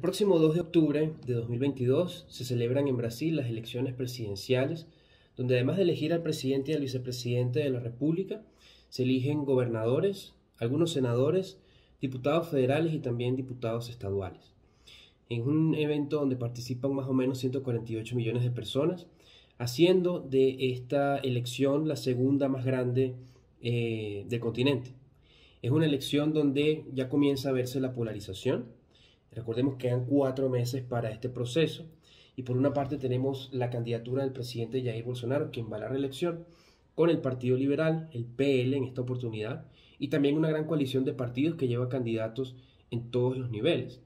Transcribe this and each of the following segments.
El próximo 2 de octubre de 2022 se celebran en Brasil las elecciones presidenciales, donde además de elegir al presidente y al vicepresidente de la República, se eligen gobernadores, algunos senadores, diputados federales y también diputados estaduales. En un evento donde participan más o menos 148 millones de personas, haciendo de esta elección la segunda más grande eh, del continente. Es una elección donde ya comienza a verse la polarización Recordemos que quedan cuatro meses para este proceso y por una parte tenemos la candidatura del presidente Jair Bolsonaro, quien va a la reelección, con el Partido Liberal, el PL en esta oportunidad, y también una gran coalición de partidos que lleva candidatos en todos los niveles.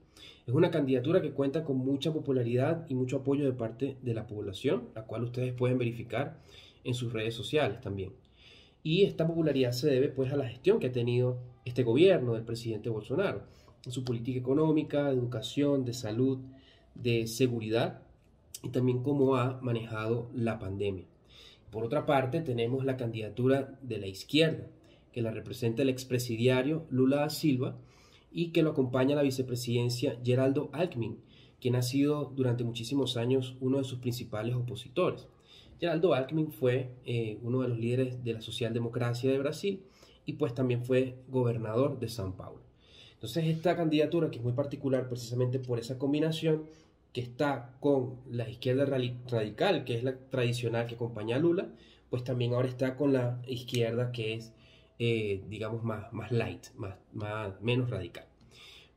Es una candidatura que cuenta con mucha popularidad y mucho apoyo de parte de la población, la cual ustedes pueden verificar en sus redes sociales también. Y esta popularidad se debe pues a la gestión que ha tenido este gobierno del presidente Bolsonaro su política económica, de educación, de salud, de seguridad y también cómo ha manejado la pandemia. Por otra parte, tenemos la candidatura de la izquierda, que la representa el expresidiario Lula da Silva y que lo acompaña la vicepresidencia Geraldo Alckmin, quien ha sido durante muchísimos años uno de sus principales opositores. Geraldo Alckmin fue eh, uno de los líderes de la socialdemocracia de Brasil y pues también fue gobernador de San Paulo. Entonces esta candidatura, que es muy particular precisamente por esa combinación, que está con la izquierda radical, que es la tradicional que acompaña a Lula, pues también ahora está con la izquierda que es, eh, digamos, más, más light, más, más, menos radical.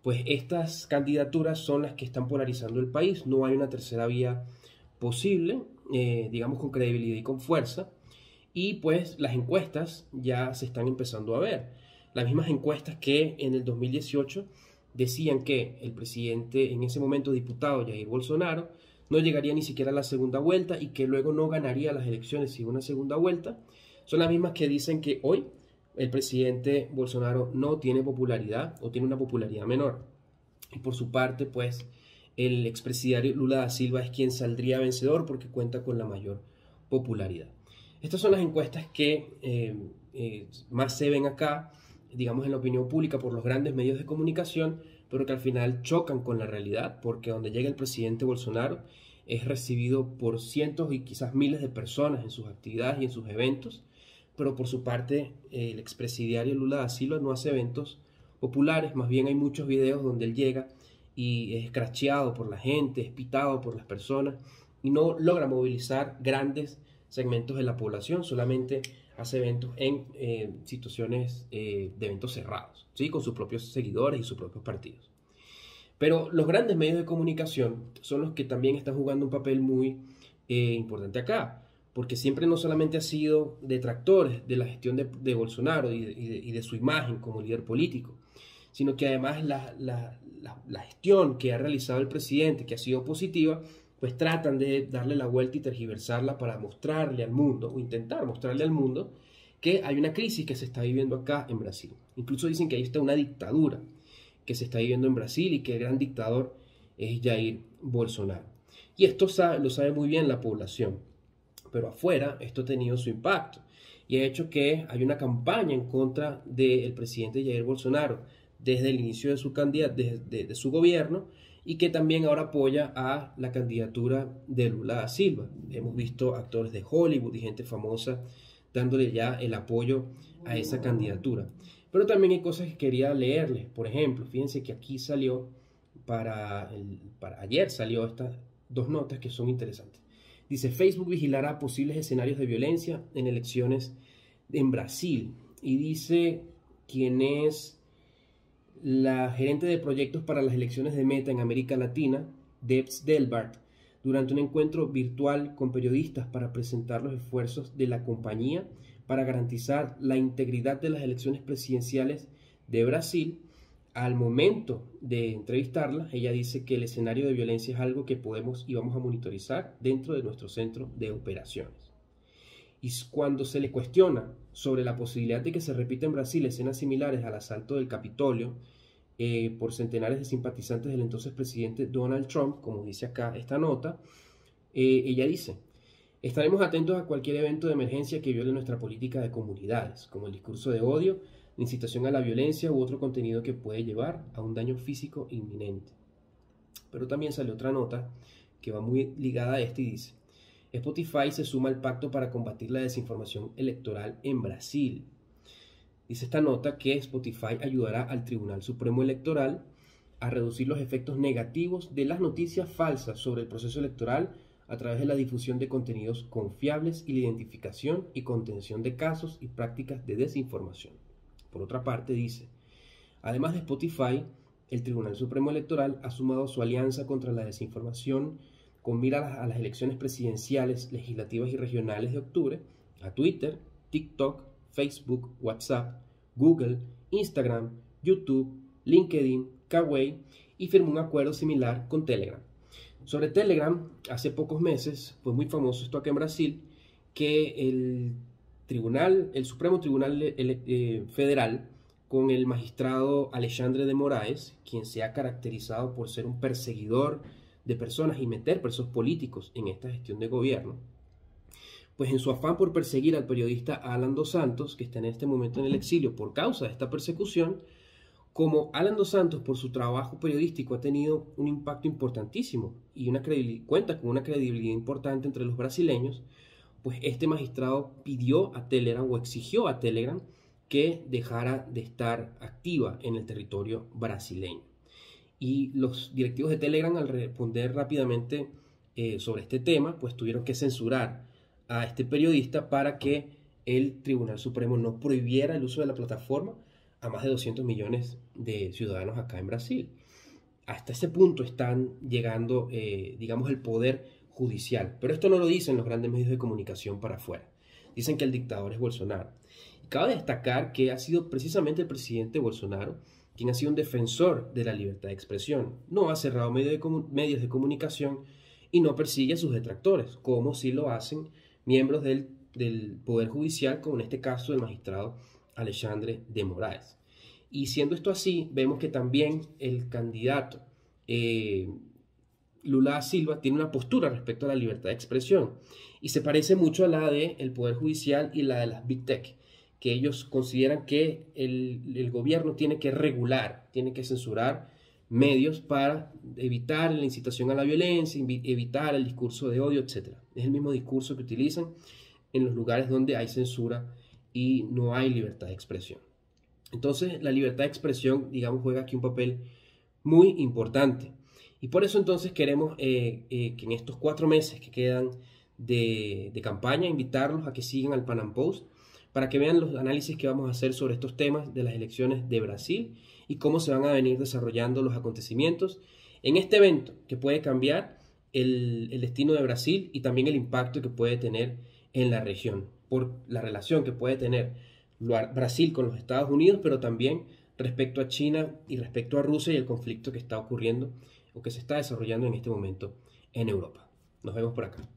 Pues estas candidaturas son las que están polarizando el país, no hay una tercera vía posible, eh, digamos, con credibilidad y con fuerza, y pues las encuestas ya se están empezando a ver las mismas encuestas que en el 2018 decían que el presidente, en ese momento diputado Jair Bolsonaro, no llegaría ni siquiera a la segunda vuelta y que luego no ganaría las elecciones sin una segunda vuelta, son las mismas que dicen que hoy el presidente Bolsonaro no tiene popularidad o tiene una popularidad menor. Y por su parte, pues, el expresidiario Lula da Silva es quien saldría vencedor porque cuenta con la mayor popularidad. Estas son las encuestas que eh, eh, más se ven acá digamos, en la opinión pública por los grandes medios de comunicación, pero que al final chocan con la realidad, porque donde llega el presidente Bolsonaro es recibido por cientos y quizás miles de personas en sus actividades y en sus eventos, pero por su parte el expresidiario Lula da Silva no hace eventos populares, más bien hay muchos videos donde él llega y es escracheado por la gente, es pitado por las personas y no logra movilizar grandes segmentos de la población, solamente hace eventos en eh, situaciones eh, de eventos cerrados, ¿sí? con sus propios seguidores y sus propios partidos. Pero los grandes medios de comunicación son los que también están jugando un papel muy eh, importante acá, porque siempre no solamente ha sido detractores de la gestión de, Bolsonaro y de, su imagen como líder político, sino que además la, la gestión que ha realizado el presidente, que ha sido positiva, pues tratan de darle la vuelta y tergiversarla para mostrarle al mundo, o intentar mostrarle al mundo, que hay una crisis que se está viviendo acá en Brasil. Incluso dicen que ahí está una dictadura que se está viviendo en Brasil y que el gran dictador es Jair Bolsonaro. Y esto lo sabe muy bien la población, pero afuera esto ha tenido su impacto y ha hecho que hay una campaña en contra del presidente Jair Bolsonaro desde el inicio de su, de su gobierno y que también ahora apoya a la candidatura de Lula da Silva. Hemos visto actores de Hollywood y gente famosa dándole ya el apoyo a esa candidatura. Pero también hay cosas que quería leerles. Por ejemplo, fíjense que aquí salió, para, para ayer salió estas dos notas que son interesantes. Dice, Facebook vigilará posibles escenarios de violencia en elecciones en Brasil. Y dice quién es la gerente de proyectos para las elecciones de Meta en América Latina, Debs Delbart, durante un encuentro virtual con periodistas para presentar los esfuerzos de la compañía para garantizar la integridad de las elecciones presidenciales de Brasil. Al momento de entrevistarla, ella dice que el escenario de violencia es algo que podemos y vamos a monitorizar dentro de nuestro centro de operaciones. Y cuando se le cuestiona sobre la posibilidad de que se repita en Brasil escenas similares al asalto del Capitolio eh, por centenares de simpatizantes del entonces presidente Donald Trump, como dice acá esta nota, eh, ella dice, estaremos atentos a cualquier evento de emergencia que viole nuestra política de comunidades, como el discurso de odio, la incitación a la violencia u otro contenido que puede llevar a un daño físico inminente. Pero también sale otra nota que va muy ligada a este y dice, Spotify se suma al pacto para combatir la desinformación electoral en Brasil. Dice esta nota que Spotify ayudará al Tribunal Supremo Electoral a reducir los efectos negativos de las noticias falsas sobre el proceso electoral a través de la difusión de contenidos confiables y la identificación y contención de casos y prácticas de desinformación. Por otra parte, dice, además de Spotify, el Tribunal Supremo Electoral ha sumado su alianza contra la desinformación con mira a las elecciones presidenciales, legislativas y regionales de octubre, a Twitter, TikTok, Facebook, WhatsApp, Google, Instagram, YouTube, LinkedIn, Kawaii y firmó un acuerdo similar con Telegram. Sobre Telegram, hace pocos meses fue muy famoso esto acá en Brasil, que el tribunal, el Supremo Tribunal eh, Federal, con el magistrado Alexandre de Moraes, quien se ha caracterizado por ser un perseguidor de personas y meter presos políticos en esta gestión de gobierno, pues en su afán por perseguir al periodista Alan dos Santos, que está en este momento en el exilio por causa de esta persecución, como Alan dos Santos por su trabajo periodístico ha tenido un impacto importantísimo y una cuenta con una credibilidad importante entre los brasileños, pues este magistrado pidió a Telegram o exigió a Telegram que dejara de estar activa en el territorio brasileño. Y los directivos de Telegram al responder rápidamente eh, sobre este tema, pues tuvieron que censurar a este periodista para que el Tribunal Supremo no prohibiera el uso de la plataforma a más de 200 millones de ciudadanos acá en Brasil. Hasta ese punto están llegando, eh, digamos, el poder judicial. Pero esto no lo dicen los grandes medios de comunicación para afuera. Dicen que el dictador es Bolsonaro. Y cabe destacar que ha sido precisamente el presidente Bolsonaro quien ha sido un defensor de la libertad de expresión. No ha cerrado medios de comunicación y no persigue a sus detractores, como si lo hacen miembros del, Poder Judicial, como en este caso el magistrado Alexandre de Moraes. Y siendo esto así, vemos que también el candidato eh, Lula Silva tiene una postura respecto a la libertad de expresión y se parece mucho a la del el Poder Judicial y la de las Big Tech, que ellos consideran que el, el gobierno tiene que regular, tiene que censurar medios para evitar la incitación a la violencia, evitar el discurso de odio, etc. Es el mismo discurso que utilizan en los lugares donde hay censura y no hay libertad de expresión. Entonces, la libertad de expresión, digamos, juega aquí un papel muy importante. Y por eso entonces queremos eh, eh, que en estos cuatro meses que quedan de, de, campaña, invitarlos a que sigan al Panam Post para que vean los análisis que vamos a hacer sobre estos temas de las elecciones de Brasil y cómo se van a venir desarrollando los acontecimientos en este evento que puede cambiar el, destino de Brasil y también el impacto que puede tener en la región por la relación que puede tener Brasil con los Estados Unidos, pero también respecto a China y respecto a Rusia y el conflicto que está ocurriendo o que se está desarrollando en este momento en Europa. Nos vemos por acá.